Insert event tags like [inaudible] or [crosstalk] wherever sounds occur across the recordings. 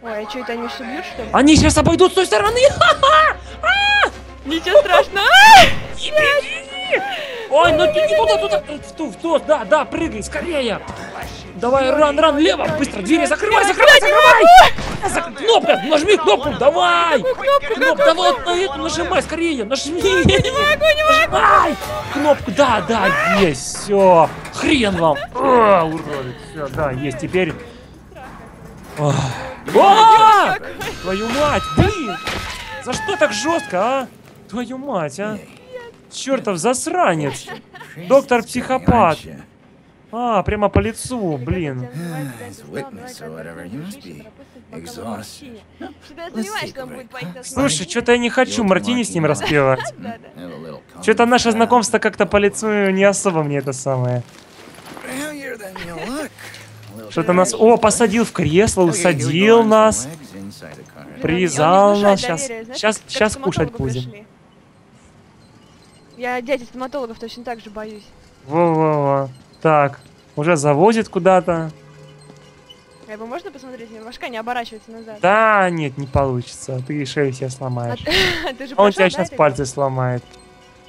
Ой, а что это они что бьют, что ли? Они сейчас обойдут с той стороны! Ничего страшного. Беги! Ой, ну ты не туда, туда, в ту, в ту, да, да, прыгай, скорее! Давай, ран, ран, лево, быстро, двери закрывай, закрывай, закрывай! Зак- Кнопка, нажми кнопку, давай! Кнопку, да вот на эту нажимай, скорее, нажми! Нажимай! Кнопку, да, да, есть, все, хрен вам! А, Уроды, все, да, есть, теперь... Ох. Твою мать, блин! За что так жестко, а? Твою мать, а? Чертов засранец! Доктор психопат. А, прямо по лицу, блин. Слушай, что-то я не хочу мартини с ним распевать. [laughs] Что-то наше знакомство как-то по лицу не особо мне это самое. Что-то нас... О, посадил в кресло, усадил нас, привязал нас. Сейчас, сейчас, сейчас кушать будем. пришли. Я дядя стоматологов точно так же боюсь. Во-во-во. Так, уже завозит куда-то. А его можно посмотреть? Башка не оборачивается назад. Да, нет, не получится. Ты шею себе А сломаешь. ты- [laughs] ты же А он тебя сейчас пальцы сломает.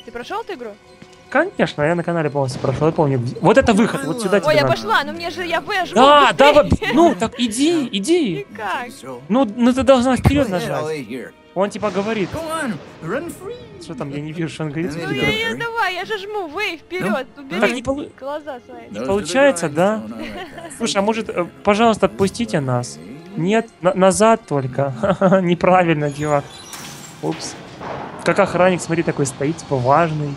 Ты прошел эту игру? Конечно, я на канале полностью прошел, я помню. Вот это выход, вот сюда Ой, тебе я надо. пошла, но мне же я выжму. Да, да, вот, ну, так иди, иди. [laughs] Никак. Ну, ну ты должна вперед нажать. Он типа говорит, что там, я не вижу, что он говорит. Ну, Ну я, я давай, я же жму, вы вперед, убери Так не полу- глаза свои. Those Получается, да? Oh. [laughs] Слушай, а может, э, пожалуйста, отпустите нас? Нет, на- назад только. [laughs] Неправильно, чувак. Упс. Как охранник, смотри, такой стоит, типа важный.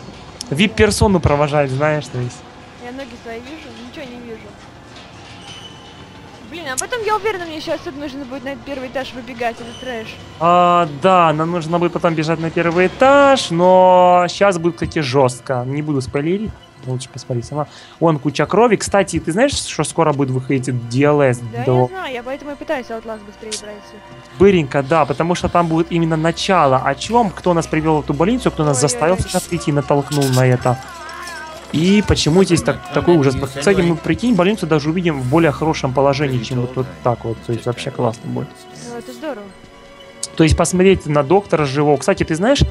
Вип-персону провожает, знаешь, то есть. Я ноги свои вижу, ничего не вижу. Блин, а потом я уверена, мне сейчас тут нужно будет на первый этаж выбегать, это трэш. А, да, нам нужно будет потом бежать на первый этаж, но сейчас будет, кстати, жестко. Не буду спойлерить. Лучше посмотри сама. Вон куча крови. Кстати, ты знаешь, что скоро будет выходить DLS Да, до я знаю, я поэтому и пытаюсь Outlast быстрее пройти. Быренько, да, потому что там будет именно начало. О чем, кто нас привел в эту больницу, кто нас Ой, заставил сюда прийти, натолкнул на это. И почему здесь так, такой ужас. Кстати, мы, прикинь, больницу даже увидим в более хорошем положении, чем вот, вот так вот. То есть вообще классно будет. Ну, это здорово. То есть посмотреть на доктора живого. Кстати, ты знаешь,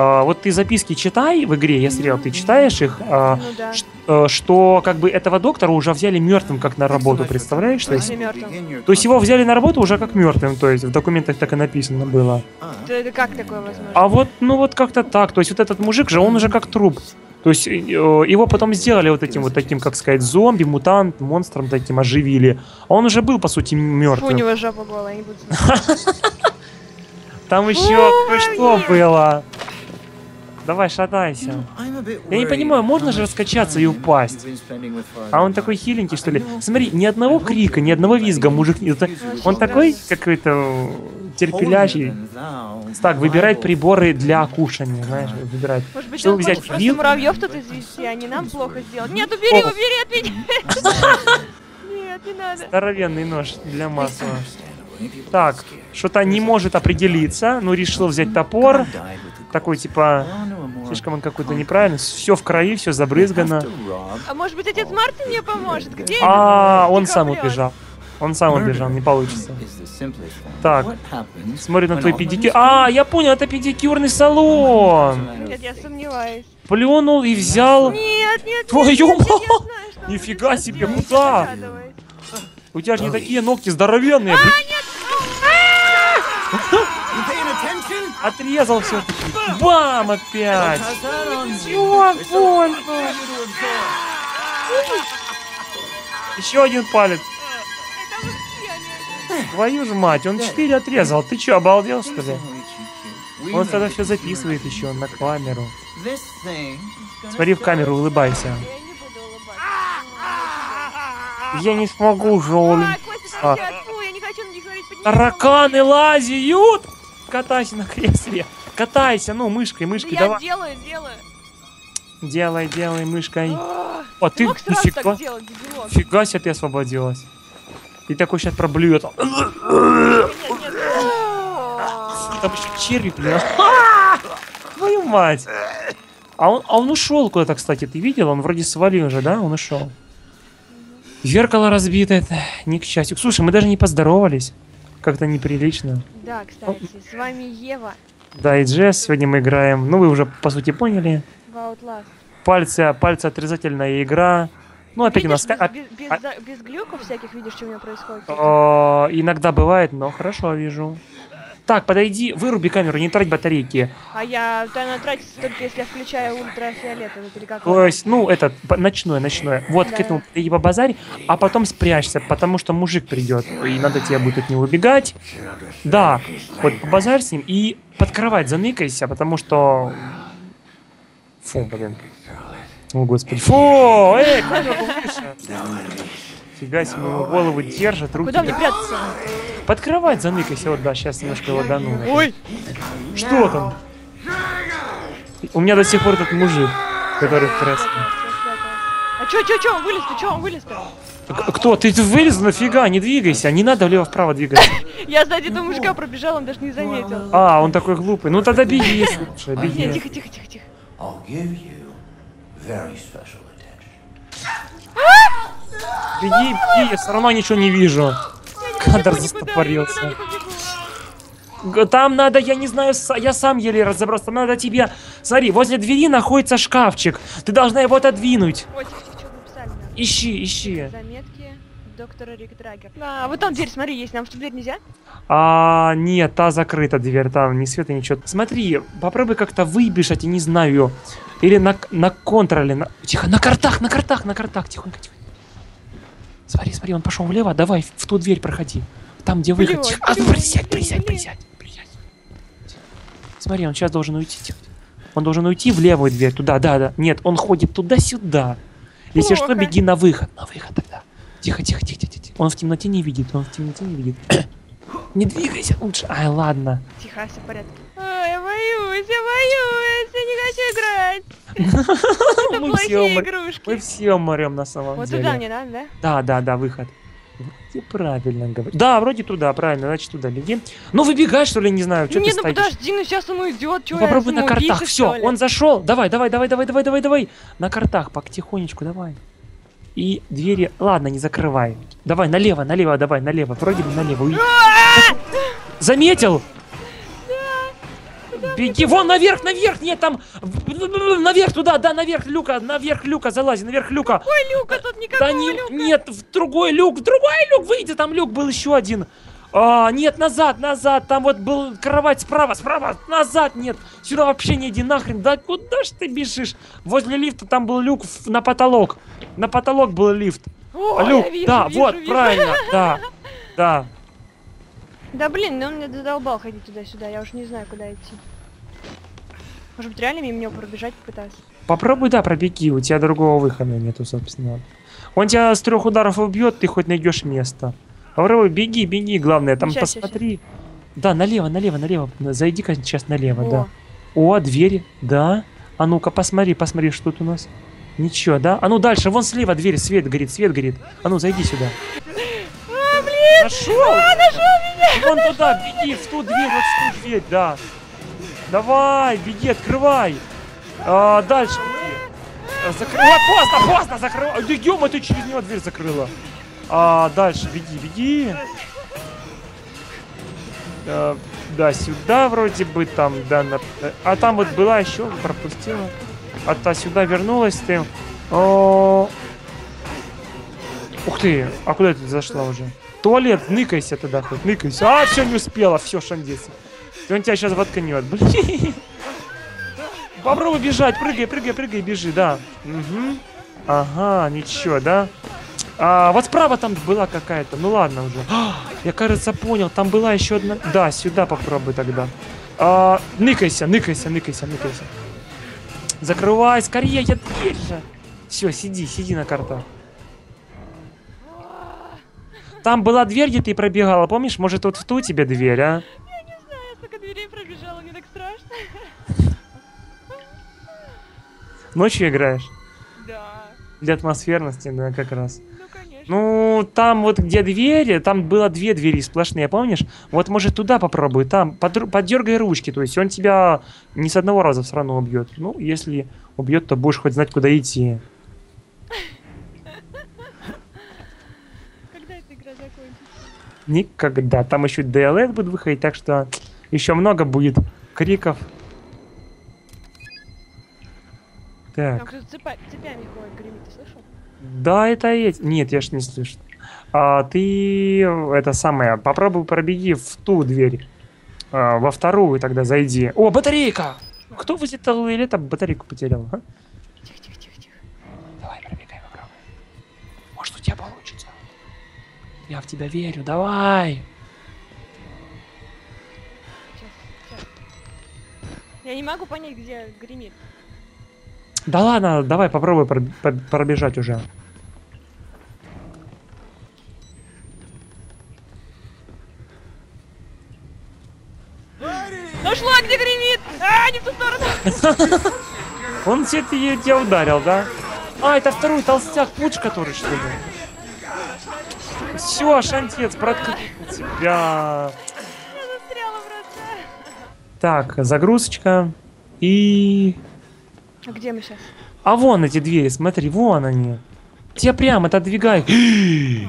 а, вот ты записки читай в игре, я смотрел, ты читаешь их, а, Ну да. ш- э, что как бы этого доктора уже взяли мертвым как на работу, представляешь? То есть, Если мертвым. то есть его взяли на работу уже как мертвым, то есть в документах так и написано было. Это, это как такое возможно? А вот, ну вот как-то так. То есть вот этот мужик же, он уже как труп. То есть э, его потом сделали вот этим вот таким, как сказать, зомби, мутант, монстром таким оживили. А он уже был, по сути, Фу, у мертвым. него жопа я не буду. [laughs] Там еще кое-что было. Давай, шатайся. Bit Я не понимаю, можно же раскачаться и упасть? А он такой хиленький, что ли? Смотри, ни одного крика, ни одного визга, мужик не... Он такой какой-то терпелящий. Так, выбирает Bible. приборы для кушания, знаешь, выбирает. Может быть, Что он взять, просто вил? муравьев тут извести, а не нам плохо сделать. Нет, убери, О. убери от меня! Нет, не надо. Здоровенный нож для масла. Так, что-то не может определиться, ну решил взять топор. Такой типа, Слишком он какой-то неправильный. Все в крови, все забрызгано. А может быть, отец Мартин мне поможет? Где А, он сам убежал. Он сам убежал, не получится. Так. Смотри на твой педикюр. А, я понял, это педикюрный салон. Нет, я сомневаюсь. Плюнул и взял. Нет, нет, Твою мать! Нифига себе, куда? У тебя же не такие ногти здоровенные. блин. Отрезал все-таки. Бам, опять. Чувак, absorb. Еще один палец. Твою ж мать, он четыре отрезал. Ты что, обалдел что ли? Он тогда все записывает еще на камеру. Смотри в камеру, улыбайся. Я не смогу, Жоли. А, Тараканы лазят! Катайся на кресле. Катайся, ну, мышкой, руку. мышкой, Я давай. делаю, делаю. Делай, делай, мышкой. А, О, Ты ты сразу нифига, делать, фига себе ты освободилась. И такой сейчас проблюет. Там еще черви, блин. [laughs] Твою мать. А он, а он ушел куда-то, кстати, ты видел? Он вроде свалил же, да? Он ушел. Зеркало разбито, это не к счастью. Слушай, мы даже не поздоровались. Как-то неприлично. Да, кстати, с вами Ева Да, и Джесс, сегодня мы играем, ну вы уже по сути поняли, в Outlast. пальцы, пальцы отрезательная игра. Ну опять у Видишь, нас... без, а- без- а- за- без глюков всяких видишь, что у меня происходит? О, иногда бывает, но хорошо вижу. Так, подойди, выруби камеру, не трать батарейки. А я она тратится только если я включаю ультрафиолетовый или как То есть, ну, это, по- ночное, ночное. Вот к Да. этому подойди по базарь, а потом спрячься, потому что мужик придет, и надо тебе будет от него убегать. Да, вот побазарь с ним и под кровать заныкайся, потому что... Фу, блин. О, господи. Фу! Эй, камеру выше. Фига себе, ему голову держит, руки... Куда мне прятаться? Под кровать заныкайся, вот да, сейчас немножко его дану. Ой! Что там? У меня до сих пор этот мужик, который в красном. А чё, чё, чё, он вылез-то, чё, он вылез-то? Кто? Ты вылез? Нафига? Не двигайся. Не надо влево-вправо двигаться. [laughs] Я сзади этого мужика пробежал, он даже не заметил. А, он такой глупый. Ну тогда беги, слушай, беги. тихо, тихо, тихо, тихо. Беги, беги, я все равно ничего не вижу. Кадр застопорился. Там надо, я не знаю, я сам еле разобрался. Там надо тебе... Смотри, возле двери находится шкафчик. Ты должна его отодвинуть. Ой? Ищи, ищи. Заметки доктора Рик Драгер. А, вот там дверь, смотри, есть. Нам в дверь нельзя? А, нет, та закрыта дверь, там ни света, ничего. Смотри, попробуй как-то выбежать, я не знаю. Или на, на контроле. на- Тихо, на картах, на картах, на картах, тихонько, тихо. Смотри, смотри, он пошел влево, давай, в ту дверь проходи. Там, где выход. Тихо. А, присядь, присядь, присядь, присядь. Смотри, он сейчас должен уйти. Тихо. Он должен уйти в левую дверь, туда, да, да. Нет, он ходит туда-сюда. Если что, беги на выход, на выход тогда. Тихо, тихо, тихо, тихо, тихо. Он в темноте не видит, он в темноте не видит. [clears throat] Не двигайся лучше. Ай, ладно. Тихо, все в порядке. Ой, я боюсь, я боюсь, не хочу играть. [laughs] Мы все игрушки. Мы все умрем на самом Вот деле. туда мне надо, да? Да, да, да, выход. Ты правильно говоришь. Да, вроде туда, правильно, значит туда беги. Ну выбегай, что ли, не знаю, что Не, ты ну стоишь. подожди, ну сейчас он уйдет, чё Ну, попробуй на картах. Все, что он зашел. Давай, давай, давай, давай, давай, давай, давай. На картах, потихонечку, давай. И двери, ладно, не закрывай. Давай, налево, налево, давай, налево. Вроде бы налево. Уй. Заметил? Беги, вон наверх, наверх, нет, там, наверх туда, да, наверх люка, наверх люка, залази, наверх люка. Ой, люка тут никакого Да не, люка. нет, в другой люк, в другой люк, выйди, там люк был еще один. А, нет, назад, назад, там вот был кровать справа, справа, назад, нет, сюда вообще не иди нахрен, да куда ж ты бежишь? Возле лифта там был люк в- на потолок, на потолок был лифт. О, люк, вижу, да, вижу, вот, вижу. правильно, да, [laughs] да. Да блин, ну он меня задолбал ходить туда-сюда, я уж не знаю, куда идти. Может быть, реально мимо него пробежать попытаться? Попробуй, да, пробеги, у тебя другого выхода нету, собственно. Он тебя с трех ударов убьет, ты хоть найдешь место. Попробуй, беги, беги, главное, там щас, посмотри. Да, налево, налево, налево. Зайди-ка сейчас налево, О. да. О, двери, да. А ну-ка, посмотри, посмотри, что тут у нас. Ничего, да? А ну дальше, вон слева дверь, свет горит, свет горит. А ну, зайди сюда. А, блин! Нашел! нашел меня! Вон туда, беги, в ту дверь, вот в ту дверь, да. Давай, беги, открывай. А, дальше иди. Закрывай, поздно, поздно, закрывай. Да ё ты через него дверь закрыла. А, дальше, беги, беги. А, да, сюда вроде бы там, да, на- а там вот была еще, пропустила. А та сюда вернулась ты. О, Ух ты, а куда ты зашла уже? Туалет, ныкайся тогда хоть, ныкайся. А, все, не успела, все, шандец. И он тебя сейчас воткнет, блин. [laughs] Попробуй бежать, прыгай, прыгай, прыгай, бежи, да. Угу. Ага, ничего, да? А, вот справа там была какая-то, ну ладно уже. А, я, кажется, понял, там была еще одна... Да, сюда попробуй тогда. А, ныкайся, ныкайся, ныкайся, ныкайся. Закрывай, скорее, я дверь же. Все, сиди, сиди на картах. Там была дверь, где ты пробегала, помнишь? Может, вот в ту тебе дверь, а? Я столько дверей пробежала, мне так страшно. Ночью играешь? Да, Для атмосферности, да, как раз. ну конечно. Ну, там вот где двери, там было две двери сплошные, помнишь? Вот, может, туда попробуй, там, подергай ручки, то есть он тебя не с одного раза все равно убьет. Ну, если убьет, то будешь хоть знать, куда идти. Когда эта игра закончится? Никогда. Там еще DLS будет выходить, так что еще много будет криков. Там Так. кто-то цепа- цепями ходит, гремит, ты слышал? Да, это эти. Нет, я ж не слышу. А, ты это самое, попробуй пробеги в ту дверь. А, во вторую тогда зайди. О, батарейка! Кто возит или там батарейку потерял? а? Я в тебя верю, давай. Сейчас, сейчас. Я не могу понять, где гремит. Да ладно, давай попробуй проб- пр- пробежать уже. Нашла, где гремит! А, не в ту сторону! [laughs] Он все ты- тебя ударил, да? А, это второй толстяк, пуч который, что ли? Все, шантец, проткнул тебя. Я застряла, братца. Так, загрузочка. И... А где мы сейчас? А вон эти двери, смотри, вон они. Тебе прямо отодвигай. [gasps]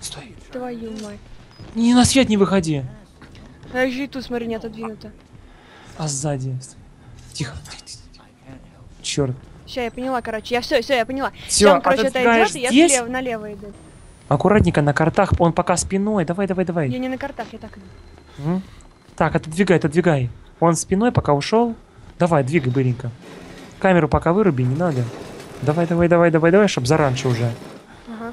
Стой. Твою мать. Не на свет не выходи. А еще и тут, смотри, не отодвинуто. А сзади. Тихо, тихо, тихо. Черт. Все, я поняла, короче. Я все, все, я поняла. Всё, он, короче, отодвигаешь отойдет, и я налево иду. Аккуратненько на картах, он пока спиной. Давай, давай, давай. Я не на картах, я так иду. Так, отодвигай, отодвигай. Он спиной пока ушел. Давай, двигай быренько. Камеру пока выруби, не надо. Давай, давай, давай, давай, давай, чтоб зараньше уже. Ага.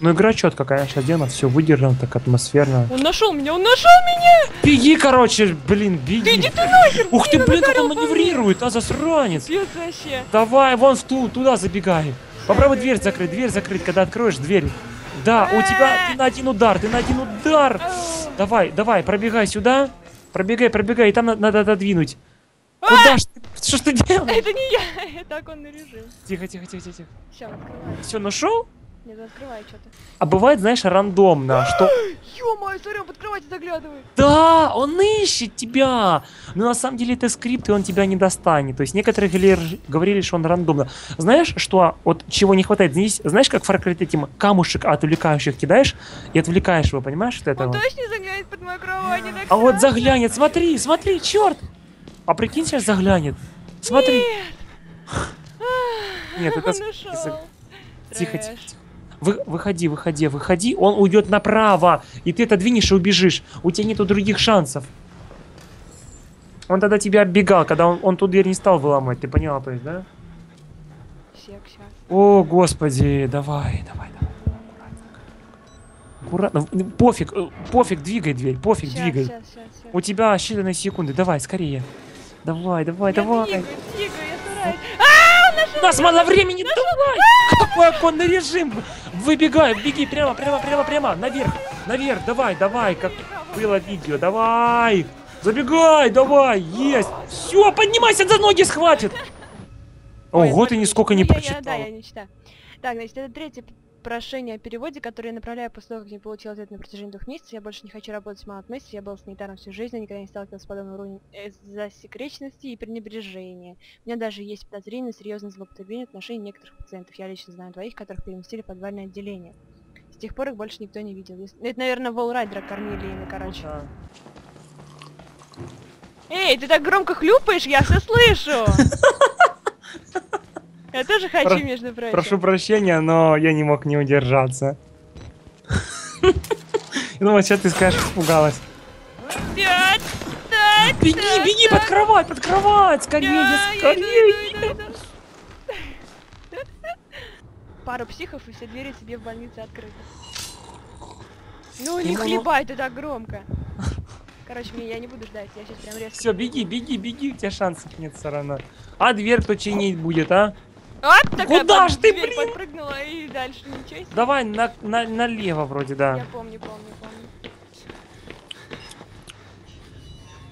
Ну игра четко, конечно, сделана, все выдержано, так атмосферно. Он нашел меня, он нашел меня! Беги, короче, блин, беги. Да иди ты нахер! Ух ты, блин, как он маневрирует, а засранец. Пиздец вообще. Давай, вон в ту, туда забегай. Попробуй дверь закрыть, дверь закрыть, когда откроешь дверь. Да, у тебя ты на один удар, ты на один удар. Давай, давай, пробегай сюда. Пробегай, пробегай, и там на- надо отодвинуть. Куда ж ты? Что ж ты делаешь? Это не я, [laughs] это оконный режим. Тихо, тихо, тихо, тихо. Все, открывай. Все, нашел? Нет, открывай что-то. А бывает, знаешь, рандомно, что... Ё-моё, смотри, он под кровать заглядывает. Да, он ищет тебя. Но на самом деле это скрипт, и он тебя не достанет. То есть некоторые говорили, что он рандомно. Знаешь, что вот чего не хватает? Здесь, знаешь, как Far Cry этим камушек отвлекающих кидаешь и отвлекаешь его, понимаешь, что это? Он точно заглянет под мою кровать, не так А вот заглянет, смотри, смотри, черт! А прикинь, сейчас заглянет. Смотри. Нет, [laughs] это... Тихо, Трэш. тихо, тихо. Вы, выходи, выходи, выходи, он уйдет направо, и ты отодвинешь и убежишь. У тебя нету других шансов. Он тогда тебя оббегал, когда он, он ту дверь не стал выламывать, ты поняла, то есть, да? О, господи, давай, давай, давай. Аккуратно. Аккуратно. Пофиг, э, пофиг, двигай дверь, пофиг, Щас, двигай. щас, щас, щас. У тебя считанные секунды, давай, скорее. Давай, давай, Я давай. двигаю, нас мало времени, давай! Какой оконный режим? Выбегай, беги прямо, прямо, прямо, прямо, наверх, наверх, давай, давай, как было видео, давай! Забегай, давай, есть! Все, поднимайся, за ноги схватит! Ого, ты нисколько не прочитал. Да, я не читаю. Так, значит, это третье п- прошение о переводе, которое я направляю после того, как не получил ответ на протяжении двух месяцев. Я больше не хочу работать с Малотмесси, я был санитаром всю жизнь, никогда не сталкивался с подобным уровнем засекреченности и пренебрежения. У меня даже есть подозрение на серьезное злоупотребление в отношении некоторых пациентов. Я лично знаю двоих, которых переместили в подвальное отделение. С тех пор их больше никто не видел. Это, наверное, Волрайдера кормили ими, короче. Да. Эй, ты так громко хлюпаешь, я все слышу! [laughs] Я тоже хочу, Про- между прочим. Прошу прощения, но я не мог не удержаться. Ну вот сейчас ты скажешь, испугалась. Беги, беги под кровать, под кровать, скорее, скорее. [laughs] Пару психов и все двери тебе в больнице открыты. Ну не хлебай ты так громко. Короче, мне я не буду ждать, я сейчас прям резко. Все, беги, беги, беги, у тебя шансов нет все равно. А дверь кто чинить будет, а? А, такая Куда ж ты, блин? подпрыгнула и дальше ничего себе. Давай на, на, налево вроде, Я да. помню, помню, помню.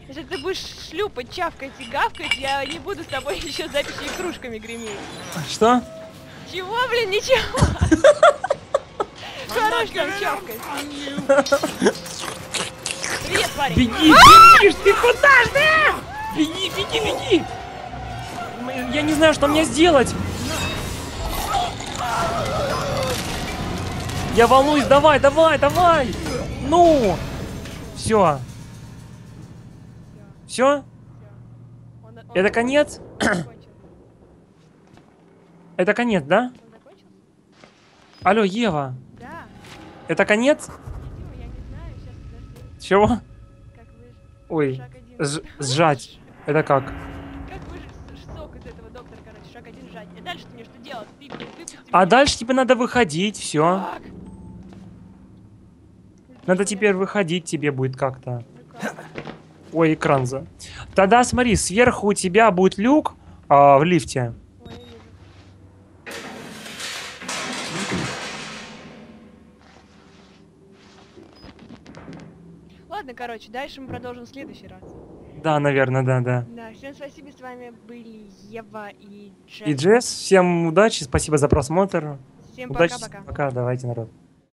Если ты будешь шлюпать, чавкать и гавкать, я не буду с тобой [laughs] еще записью и кружками греметь. Что? Чего, блин, ничего? Хорош там чавкать. Привет, парень. Беги, беги, ж ты куда ж ты? Беги, беги, беги. Я не знаю, что мне сделать. Я волнуюсь, давай, давай, давай! Ну! Все. Все? Это конец? [clears throat] Это конец, да? Алло, Ева, это конец? Чего? Ой, сжать. Это как? А дальше тебе надо выходить, все. Как? Надо теперь выходить тебе будет как-то. Как? Ой, экран за. Тогда смотри, сверху у тебя будет люк а, в лифте. Ладно, короче, дальше мы продолжим в следующий раз. Да, наверное, да, да. Да, всем спасибо, с вами были Ева и Джесс. И Джесс, всем удачи, спасибо за просмотр. Всем пока-пока. пока, давайте, народ.